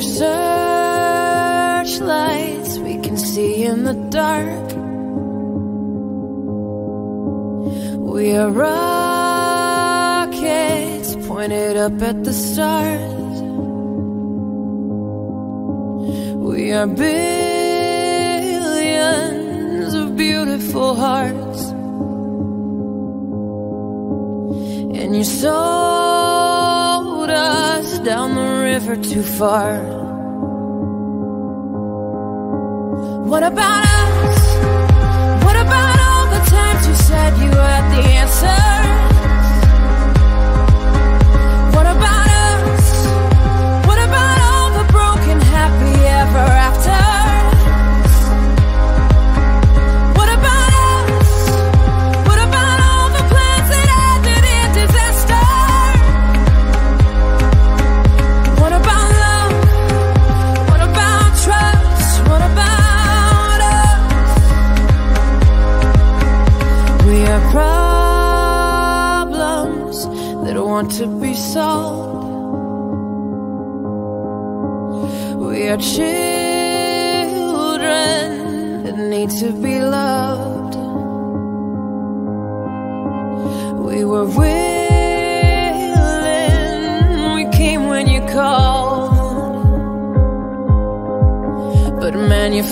our searchlights, we can see in the dark. We are rockets pointed up at the stars. We are billions of beautiful hearts, and your soul down the river too far. What about us? What about all the times you said you had the answer? you're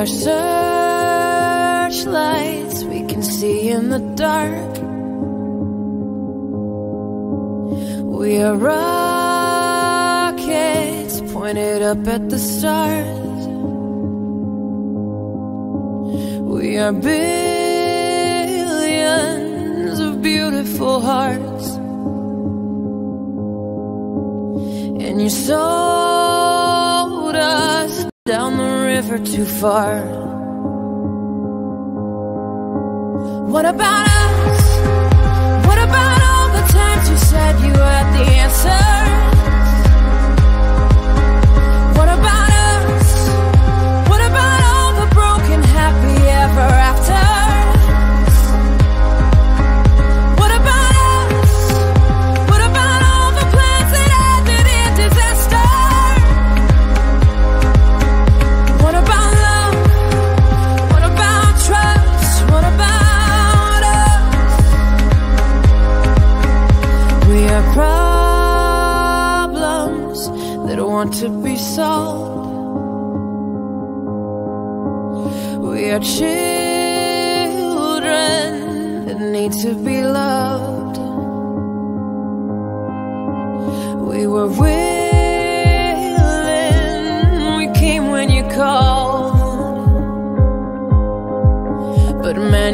are searchlights we can see in the dark. We are rockets pointed up at the stars. We are billions of beautiful hearts. And you saw river too far. What about us? What about all the times you said you had the answer? What about us? What about all the broken happy ever after?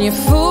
You fool.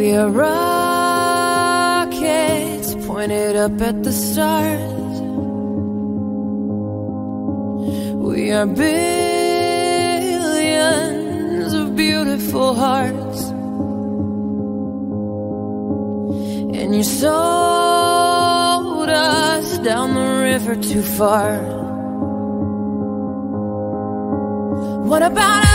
We are rockets pointed up at the stars. We are billions of beautiful hearts. And you sold us down the river too far. What about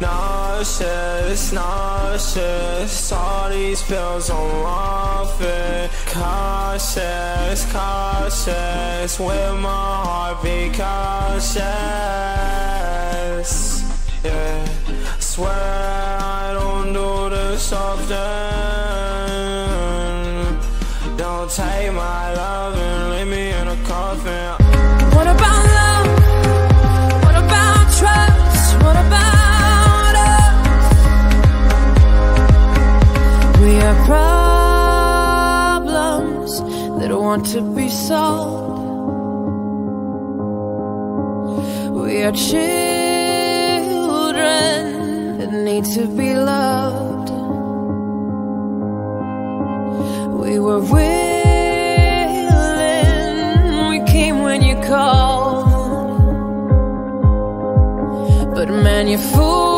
Nauseous, nauseous All these pills it Cautious, cautious With my heart be cautious. Yeah Swear I don't do this often. Don't take my love and leave me in a coffin. What about want to be sold. We are children that need to be loved. We were willing, we came when you called. But man, you fool.